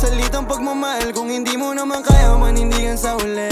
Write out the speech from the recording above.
salitang pagmamahal. Kung hindi mo naman kaya manindigan sa uli.